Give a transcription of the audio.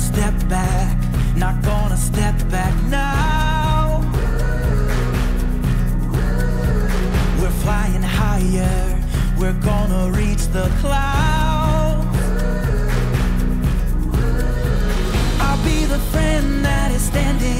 step back, not gonna step back now. We're flying higher, we're gonna reach the clouds. I'll be the friend that is standing.